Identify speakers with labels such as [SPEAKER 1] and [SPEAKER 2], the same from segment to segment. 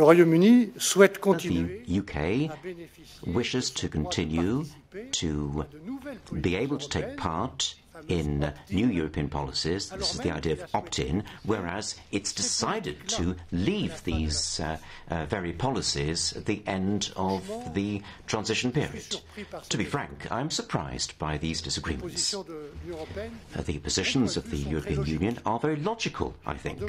[SPEAKER 1] Le Royaume-Uni souhaite
[SPEAKER 2] The UK wishes to continue to be able to take part in new European policies. This is the idea of opt-in, whereas it's decided to leave these uh, uh, very policies at the end of the transition period. To be frank, I'm surprised by these disagreements.
[SPEAKER 1] positions de l'Union européenne
[SPEAKER 2] Uh, the positions of the European Union are very logical, I think.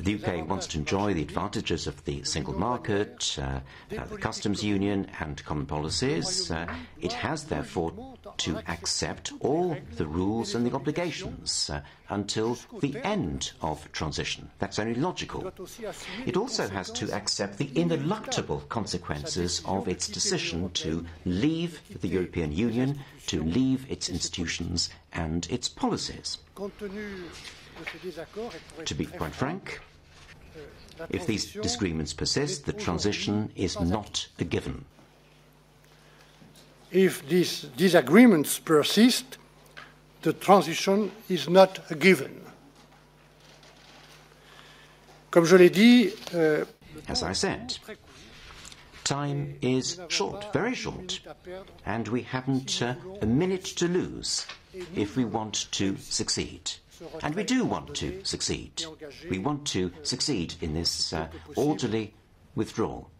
[SPEAKER 2] The UK wants to enjoy the advantages of the single market, uh, uh, the customs union, and common policies. Uh, it has, therefore, to accept all the rules and the obligations uh, until the end of transition. That's only logical. It also has to accept the ineluctable consequences of its decision to leave the European Union, to leave its institutions and its policies.
[SPEAKER 1] Compte tenu de ces désaccords et pour
[SPEAKER 2] To be quite frank, if these disagreements persist, the transition is not a given.
[SPEAKER 1] If these disagreements persist, the transition is not a given. Comme je dit, euh,
[SPEAKER 2] As I said,
[SPEAKER 1] vraiment très court.
[SPEAKER 2] Time is short, very short, and we haven't uh, a minute to lose if we want to succeed. And we do want to succeed. We want to succeed in this uh, orderly withdrawal.